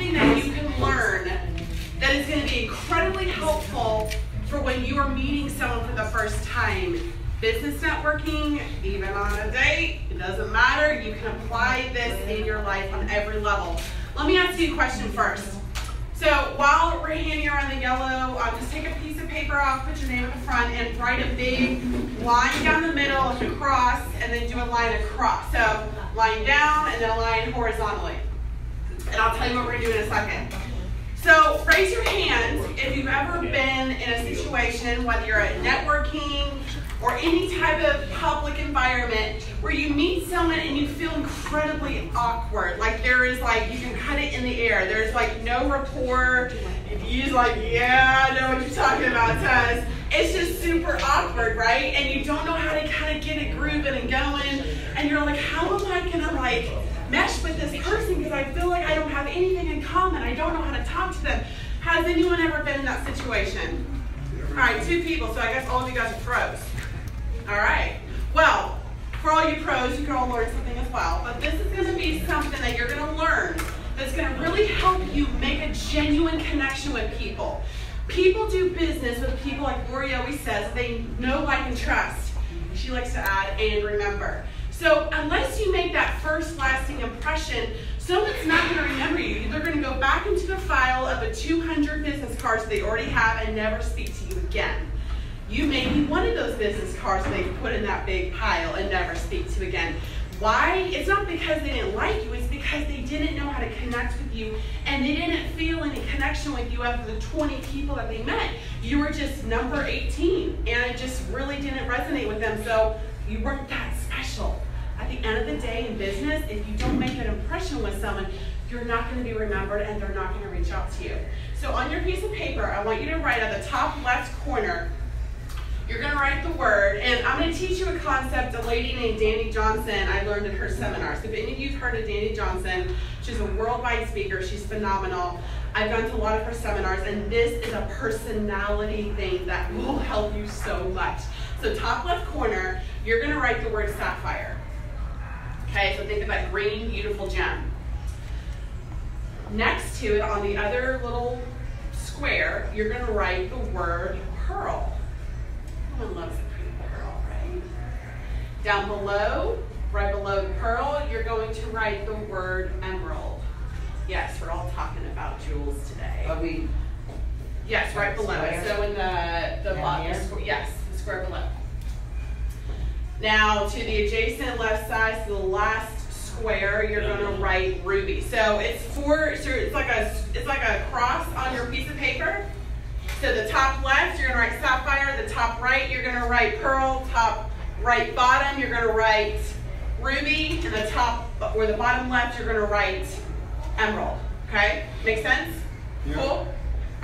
something that you can learn that is going to be incredibly helpful for when you are meeting someone for the first time. Business networking, even on a date, it doesn't matter. You can apply this in your life on every level. Let me ask you a question first. So while we're handing around the yellow, um, just take a piece of paper off, put your name at the front, and write a big line down the middle like a cross, and then do a line across. So line down and then a line horizontally. And I'll tell you what we're going to do in a second. So raise your hands if you've ever been in a situation, whether you're at networking or any type of public environment where you meet someone and you feel incredibly awkward. Like there is like, you can cut it in the air. There's like no rapport. If you use like, yeah, I know what you're talking about, Tess. It's just super awkward, right? And you don't know how to kind of get it grooving and going. And you're like, how am I gonna like mesh with this person because I feel like I don't have anything in common. I don't know how to talk to them. Has anyone ever been in that situation? All right, two people, so I guess all of you guys are pros. All right. Well, for all you pros, you can all learn something as well. But this is going to be something that you're going to learn that's going to really help you make a genuine connection with people. People do business with people like Laurie always says, they know, like, and trust. She likes to add, and remember. So unless you make that first lasting impression, someone's not going to remember you. They're going to go back into the file of the 200 business cards they already have and never speak to you again. You may be one of those business cards they put in that big pile and never speak to again. Why? It's not because they didn't like you, it's because they didn't know how to connect with you and they didn't feel any connection with you after the 20 people that they met. You were just number 18 and it just really didn't resonate with them, so you weren't that end of the day in business, if you don't make an impression with someone, you're not going to be remembered and they're not going to reach out to you. So on your piece of paper, I want you to write at the top left corner you're going to write the word, and I'm going to teach you a concept a lady named Dani Johnson I learned in her seminar. So if any of you have heard of Dani Johnson, she's a worldwide speaker. She's phenomenal. I've gone to a lot of her seminars, and this is a personality thing that will help you so much. So top left corner, you're going to write the word sapphire. Okay, so think of that green, beautiful gem. Next to it, on the other little square, you're going to write the word pearl. Everyone loves a pretty pearl, right? Down below, right below the pearl, you're going to write the word emerald. Yes, we're all talking about jewels today. Are we? Yes, right below it. So in the the bottom, square, yes, the square below. Now to the adjacent left side, so the last square, you're going to write ruby. So it's four. So it's like a it's like a cross on your piece of paper. So the top left, you're going to write sapphire. The top right, you're going to write pearl. Top right bottom, you're going to write ruby. And the top or the bottom left, you're going to write emerald. Okay? Make sense? Yeah. Cool?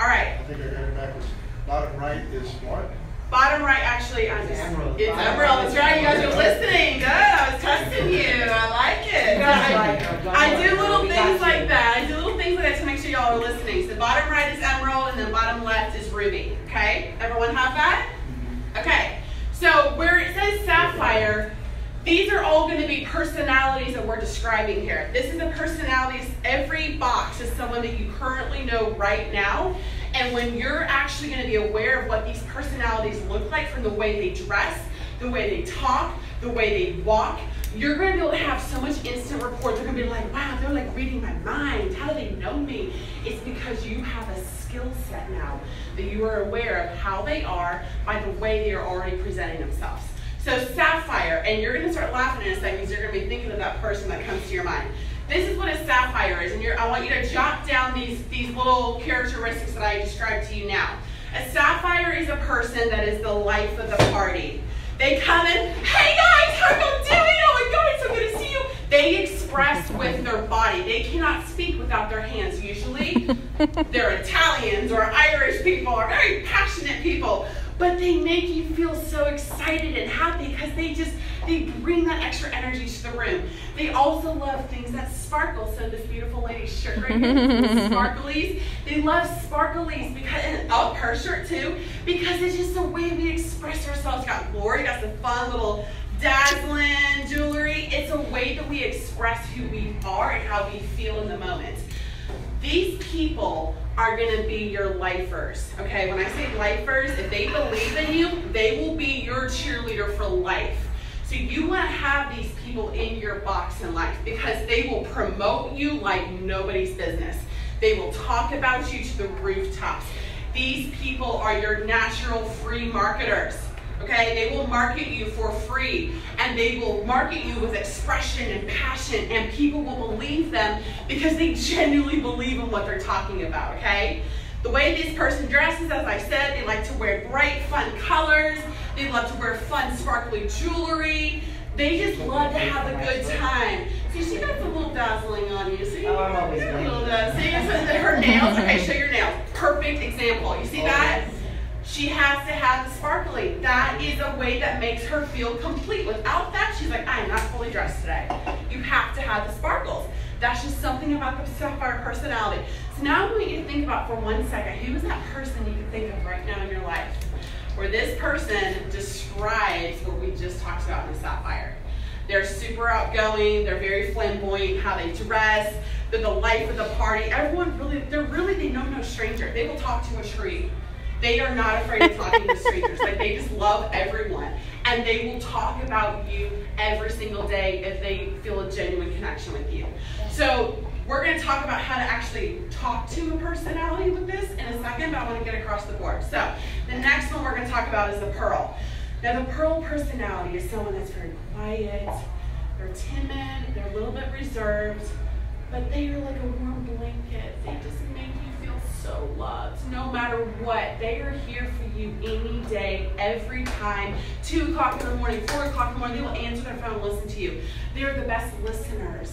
All right. I think I got it backwards. Bottom right is what? Bottom right, actually, I'm just, Emerald. it's emerald. That's right. You guys are listening. Good. I was testing you. I like it. I, I do little things like that. I do little things like that to make sure y'all are listening. So bottom right is emerald, and then bottom left is ruby. Okay? Everyone have that? Okay. So where it says sapphire, these are all going to be personalities that we're describing here. This is the personalities. Every box is someone that you currently know right now. And when you're actually going to be aware of what these personalities look like from the way they dress, the way they talk, the way they walk, you're going to be able to have so much instant rapport. They're going to be like, wow, they're like reading my mind. How do they know me? It's because you have a skill set now that you are aware of how they are by the way they are already presenting themselves. So sapphire, and you're going to start laughing in a second because you're going to be thinking of that person that comes to your mind. This is what a sapphire is, and I want you to jot down these, these little characteristics that I described to you now. A sapphire is a person that is the life of the party. They come in, hey guys, how you doing? Oh my god, it's so good to see you. They express with their body. They cannot speak without their hands. Usually, they're Italians or Irish people or very passionate people but they make you feel so excited and happy because they just they bring that extra energy to the room. They also love things that sparkle. So this beautiful lady's shirt right here, sparklies. They love sparklies because and oh, her shirt too because it's just the way we express ourselves. Got Laurie got some fun little dazzling jewelry. It's a way that we express who we are and how we feel in the moment. These people are going to be your lifers. Okay, when I say lifers, if they believe in you, they will be your cheerleader for life. So you want to have these people in your box in life because they will promote you like nobody's business. They will talk about you to the rooftops. These people are your natural free marketers. Okay, they will market you for free and they will market you with expression and passion, and people will believe them because they genuinely believe in what they're talking about. Okay, the way this person dresses, as I said, they like to wear bright, fun colors, they love to wear fun, sparkly jewelry. They just love to have a good time. See, she got the little dazzling on you. See, oh, I'm always a little dazzling. See, her nails. Okay, show your nails. Perfect example. You see that? She has to have the sparkly. That is a way that makes her feel complete. Without that, she's like, I am not fully dressed today. You have to have the sparkles. That's just something about the sapphire personality. So now I want you to think about for one second, who is that person you can think of right now in your life? where this person describes what we just talked about in the sapphire. They're super outgoing, they're very flamboyant, how they dress, they're the life of the party. Everyone really, they're really, they know no stranger. They will talk to a tree. They are not afraid of talking to strangers. Like they just love everyone. And they will talk about you every single day if they feel a genuine connection with you. So we're going to talk about how to actually talk to a personality with this in a second, but I want to get across the board. So the next one we're going to talk about is the pearl. Now the pearl personality is someone that's very quiet, they're timid, they're a little bit reserved, but they are like a warm blanket. They just make so loved no matter what. They are here for you any day, every time. 2 o'clock in the morning, 4 o'clock in the morning, they will answer their phone and listen to you. They're the best listeners.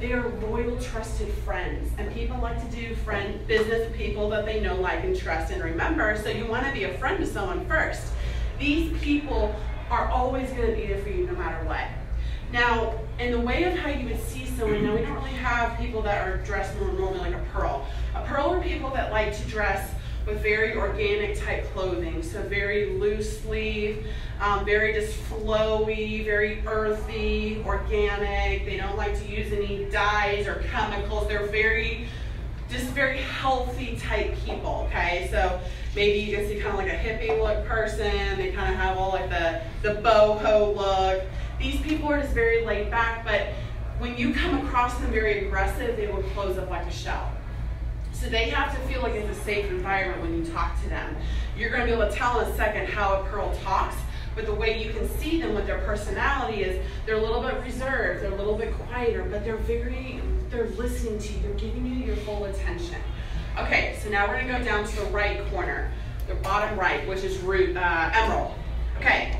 They are loyal, trusted friends. And people like to do friend business with people that they know, like, and trust and remember. So you want to be a friend to someone first. These people are always going to be there for you no matter what. Now, in the way of how you would see someone, now we don't really have people that are dressed more normally like a pearl. A pearl are people that like to dress with very organic type clothing, so very loose sleeve, um, very just flowy, very earthy, organic. They don't like to use any dyes or chemicals. They're very, just very healthy type people, okay? So maybe you can see kind of like a hippie look person. They kind of have all like the, the boho look. These people are just very laid back, but when you come across them very aggressive, they will close up like a shell. So they have to feel like it's a safe environment when you talk to them. You're going to be able to tell in a second how a pearl talks, but the way you can see them with their personality is they're a little bit reserved, they're a little bit quieter, but they're very, they're listening to you, they're giving you your full attention. Okay, so now we're going to go down to the right corner, the bottom right, which is root, uh, emerald. Okay,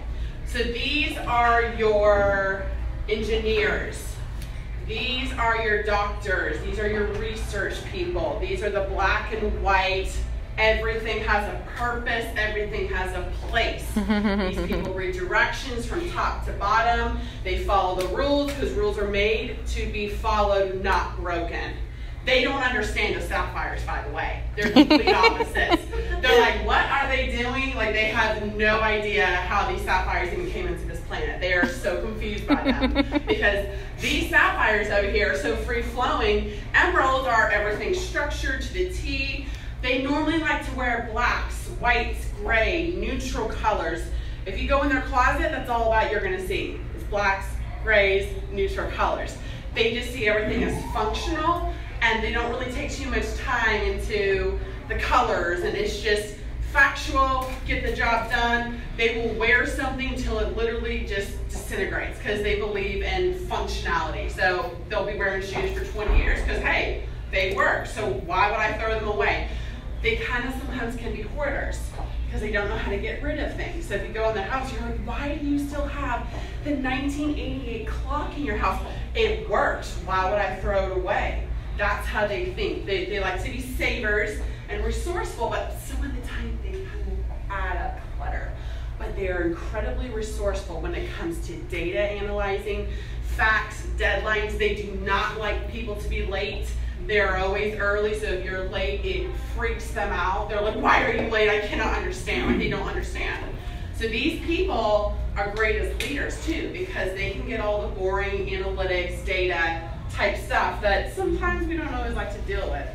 so these are your engineers. These are your doctors. These are your research people. These are the black and white. Everything has a purpose. Everything has a place. These people read directions from top to bottom. They follow the rules because rules are made to be followed, not broken. They don't understand the sapphires, by the way. They're complete opposites. They're like, what are they doing? Like, they have no idea how these sapphires even came into this planet. They are so confused by them because these sapphires over here are so free flowing. Emeralds are everything structured to the T. They normally like to wear blacks, whites, gray, neutral colors. If you go in their closet, that's all about you're going to see. It's blacks, grays, neutral colors. They just see everything as functional and they don't really take too much time into the colors and it's just factual, get the job done. They will wear something until it literally just disintegrates because they believe in functionality. So they'll be wearing shoes for 20 years because, hey, they work. So why would I throw them away? They kind of sometimes can be hoarders because they don't know how to get rid of things. So if you go in the house, you're like, why do you still have the 1988 clock in your house? It works. Why would I throw it away? That's how they think. They, they like to be savers and resourceful, but some of the time they kind of add up clutter. But they are incredibly resourceful when it comes to data analyzing, facts, deadlines. They do not like people to be late. They're always early, so if you're late, it freaks them out. They're like, why are you late? I cannot understand. Like, they don't understand. So these people are great as leaders too, because they can get all the boring analytics, data, type stuff that sometimes we don't always like to deal with.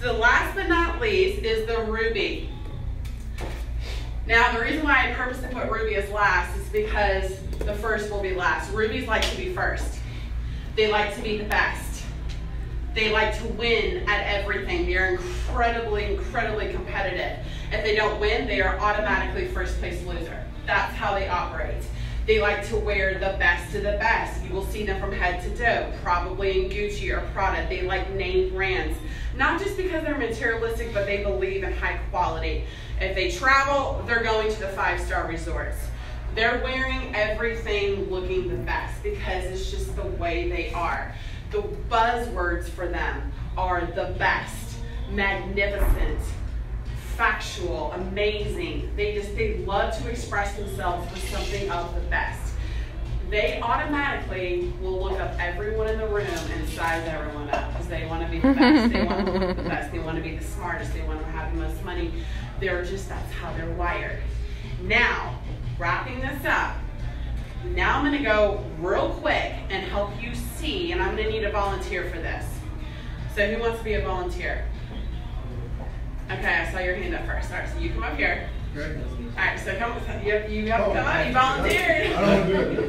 So last but not least is the ruby. Now, the reason why I purposely put ruby as last is because the first will be last. Rubies like to be first. They like to be the best. They like to win at everything. They're incredibly, incredibly competitive. If they don't win, they are automatically first place loser. That's how they operate. They like to wear the best of the best. You will see them from head to toe, probably in Gucci or Prada. They like name brands, not just because they're materialistic, but they believe in high quality. If they travel, they're going to the five star resorts. They're wearing everything looking the best because it's just the way they are. The buzzwords for them are the best, magnificent, factual, amazing. They just they love to express themselves with something of the best. They automatically will look up everyone in the room and size everyone up because they want to be the best. They want to look the best. They want to be the smartest. They want to have the most money. They're just that's how they're wired. Now, wrapping this up. Now I'm going to go real quick and help you see, and I'm going to need a volunteer for this. So who wants to be a volunteer? Okay, I saw your hand up first. All right, so you come up here. Okay. All right, so come. You have, you have Oh, to come up. You volunteered. I don't do it.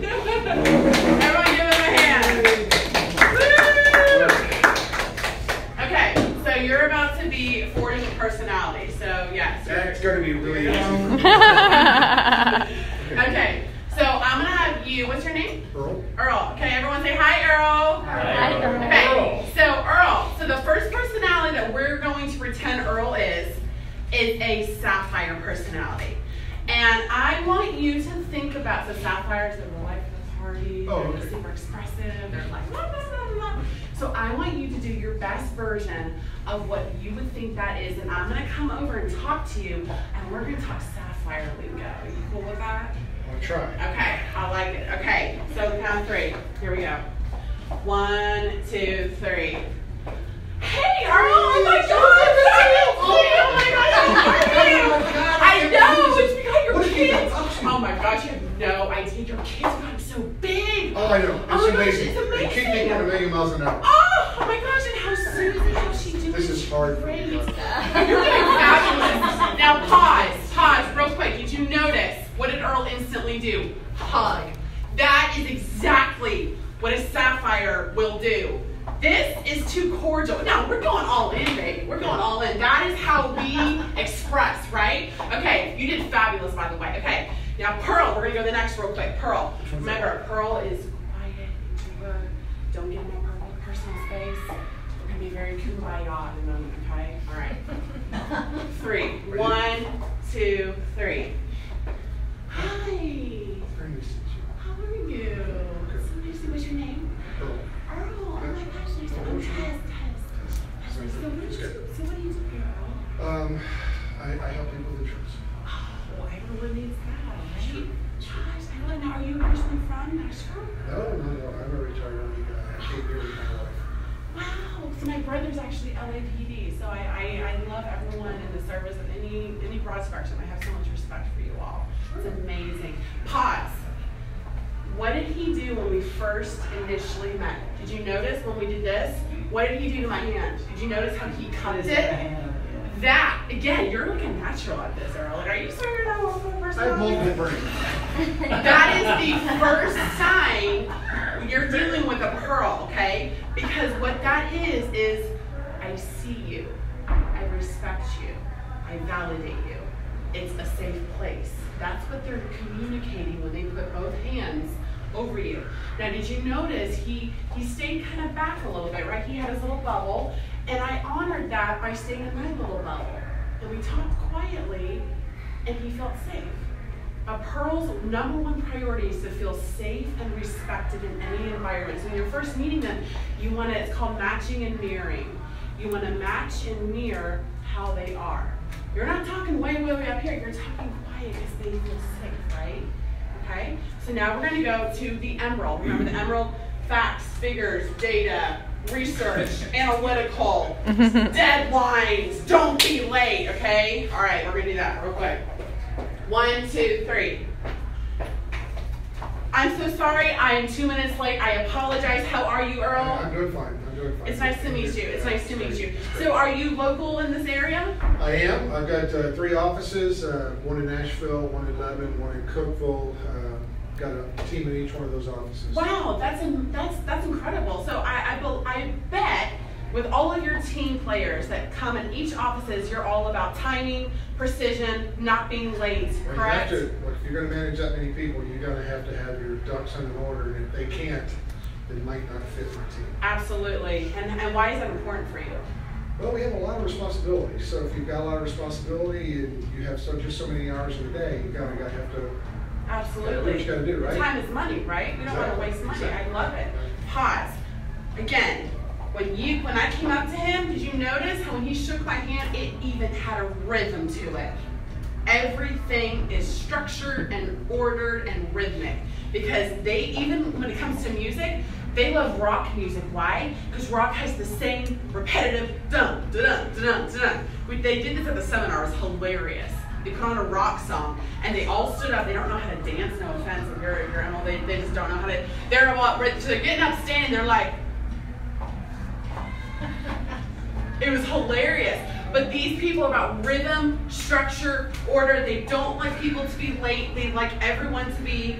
Expressive, they're like blah, blah, blah, blah. So I want you to do your best version of what you would think that is, and I'm gonna come over and talk to you, and we're gonna talk sapphire lingo. Are you cool with that? I'll try. Okay, I like it. Okay, so count three. Here we go. One, two, three. Hey, Earl! Oh, oh my God! Oh my gosh! I know. It's because your you kids. got up to? Oh my gosh! You have no idea. Your kids have gotten so big. Oh, I know. Oh it's Oh my gosh, amazing. it's They keep amazing. me going a million miles an hour. Oh, oh my gosh! And how Susie, how's she doing? This is hard for Great. me. You're doing fabulous. Now pause, pause, real quick. Did you notice what did Earl instantly do? Hug. That is exactly what a sapphire will do. This is too cordial. Now we're going all in, baby. We're going all in. That is how we express, right? Okay, you did fabulous, by the way. Okay, now Pearl. We're gonna go to the next real quick. Pearl. Remember, Pearl is quiet, introvert. Don't get in my Pearl personal space. We're gonna be very kumbaya in a moment, okay? All right. Three. One, two, three. Hi. Brother's actually LAPD. So I, I, I love everyone in the service of any any broad spectrum. I have so much respect for you all. It's amazing. Pause. What did he do when we first initially met? Did you notice when we did this? What did he do to my hand? Did you notice how he cupped it? That again, you're looking natural at this, Earl. Like, are you sure you're not a multiple I have personality? multiple brains. That is the first sign you're dealing with a pearl, okay? Because what that is, is I see you, I respect you, I validate you. It's a safe place. That's what they're communicating when they put both hands over you. Now, did you notice he he stayed kind of back a little bit, right? He had his little bubble, and I honored that by staying in my little bubble. And we talked quietly, and he felt safe. A Pearl's number one priority is to feel safe and respected in any environment. So when you're first meeting them, you want to, it's called matching and mirroring. You want to match and mirror how they are. You're not talking way, way, way up here. You're talking quiet because they feel safe, right? Okay? So now we're going to go to the emerald. Remember the emerald? Facts, figures, data, research, analytical, deadlines, don't be late, okay? All right, we're going to do that real quick. One, two, three. I'm so sorry. I am two minutes late. I apologize. How are you, Earl? I'm doing fine. It's nice to meet you. It's nice to meet you. So are you local in this area? I am. I've got uh, three offices, uh, one in Nashville, one in Lebanon, one in Cookeville. Uh, got a team in each one of those offices. Wow, that's in, that's that's incredible. So I I, I bet with all of your team players that come in each offices, you're all about timing, precision, not being late, Well, you have correct? to, look, if you're gonna manage that many people, you're gonna have to have your ducks in order, and if they can't, they might not fit my team. Absolutely. And and why is that important for you? Well, we have a lot of responsibility, so if you've got a lot of responsibility and you have so, just so many hours in a day, you gotta, gotta have to, Absolutely. Do what you gotta do, right? Time is money, right? We don't want to waste money. I love it. Pause. Again, when you when I came up to him, did you notice how when he shook my hand, it even had a rhythm to it? Everything is structured and ordered and rhythmic because they even when it comes to music, they love rock music. Why? Because rock has the same repetitive dun dun dun dun dun. We, they did this at the seminar. It was hilarious. They put on a rock song and they all stood up. They don't know how to dance. No offense, if you're, if you're they, they just don't know how to. They're all so they're getting up, standing. They're like, it was hilarious. But these people are about rhythm, structure, order. They don't like people to be late. They like everyone to be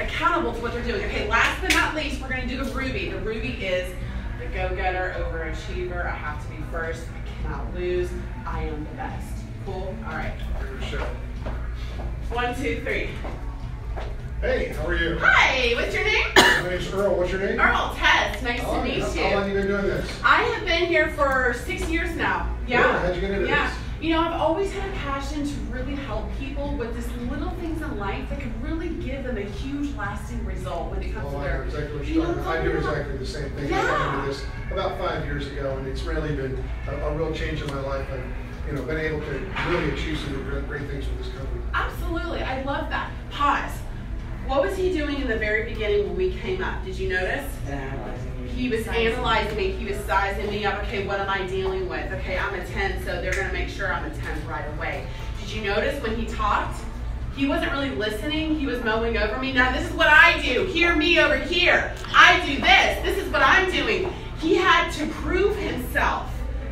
accountable to what they're doing. Okay, last but not least, we're going to do the Ruby. The Ruby is the go-getter, overachiever. I have to be first. I cannot lose. I am the best. Cool? All right. One, two, three. Hey, how are you? Hi, what's your name? My name's Earl, what's your name? Earl Tess. Nice Oh, to meet how- you. How long you been doing this? I have been here for six years now. Yeah. Yeah, how'd you get into yeah. this? You know, I've always had a passion to really help people with this little things in life that could really give them a huge lasting result when it comes Oh, to their. exactly You know talking what about. I do exactly the same thing. I Yeah. got into this about five years ago, and it's really been a, a real change in my life. I've, you know, been able to really achieve some great, great things with this company. Absolutely, I love that. Pause. What was he doing in the very beginning when we came up? Did you notice? Uh, He was analyzing me. He was sizing me up. Okay, what am I dealing with? Okay, I'm a 10, so they're going to make sure I'm a 10 right away. Did you notice when he talked? He wasn't really listening. He was mowing over me. Now, this is what I do. Hear me over here. I do this. This is what I'm doing. He had to prove himself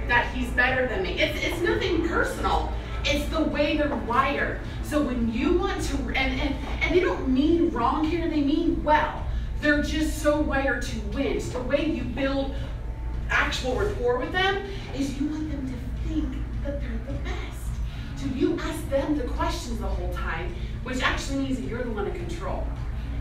that he's better than me. It's, it's nothing personal. It's the way they're wired. So when you want to, and, and, and they don't mean wrong here, they mean well. They're just so wired to win. So the way you build actual rapport with them is you want them to think that they're the best. So you ask them the questions the whole time, which actually means that you're the one in control.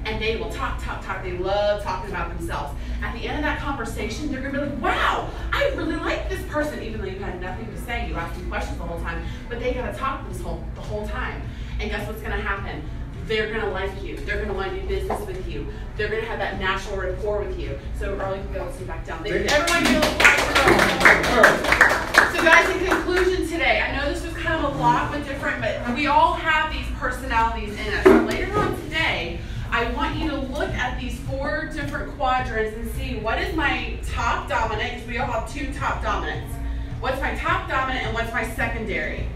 And they will talk, talk, talk. They love talking about themselves. At the end of that conversation, they're gonna be like, wow, I really like this person, even though you had nothing to say. You asked them questions the whole time, but they gotta talk this whole the whole time. And guess what's gonna happen? They're gonna like you. They're gonna want to do business with you. They're gonna have that natural rapport with you. So Earl, you can go and sit back down. Thank everyone give a little clap for Earl. So guys, in conclusion today, I know this was kind of a lot but different, but we all have these personalities in us. Later on today, I want you to look at these four different quadrants and see what is my top dominant, because we all have two top dominants. What's my top dominant and what's my secondary?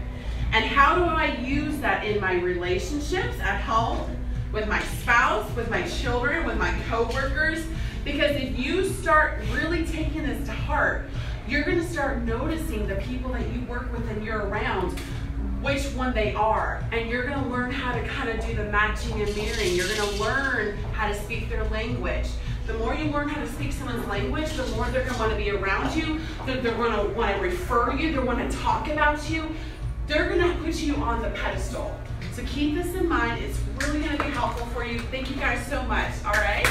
And how do I use that in my relationships at home, with my spouse, with my children, with my coworkers? Because if you start really taking this to heart, you're going to start noticing the people that you work with and you're around which one they are. And you're going to learn how to kind of do the matching and mirroring. You're going to learn how to speak their language. The more you learn how to speak someone's language, the more they're going to want to be around you. They're, they're going to want to refer you. They're going to talk about you. They're to put you on the pedestal. So keep this in mind. It's really to be helpful for you. Thank you guys so much. All right?